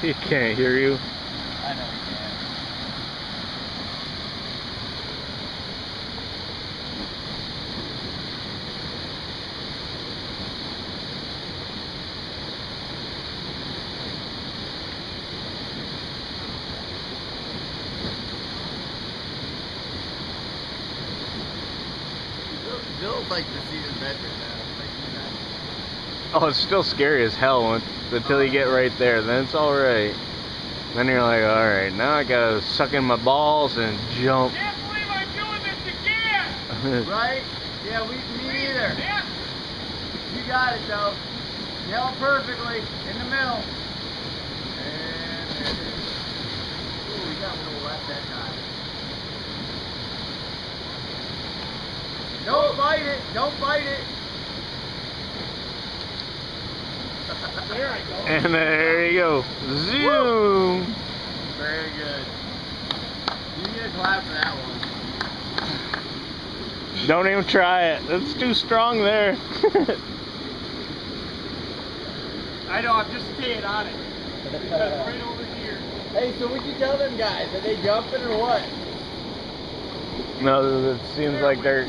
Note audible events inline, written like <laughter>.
He can't hear you. I know you can. Bill's like the veteran now. Like, he's not- Oh, it's still scary as hell until you get right there. Then it's all right. Then you're like, all right, now I gotta suck in my balls and jump. Can't believe I'm doing this again! <laughs> Right? Yeah, we, me neither. Yeah. You got it though. You held perfectly in the middle. And there it is. Ooh, you got a little left that time. Don't bite it. Don't bite it. There I go. and there you go. Zoom. Very good. You need a clap for that one. Don't even try it. It's too strong there. <laughs> I know, I'm just staying on it. right over here. Hey, so what you tell them guys? Are they jumping or what? no, it seems like they're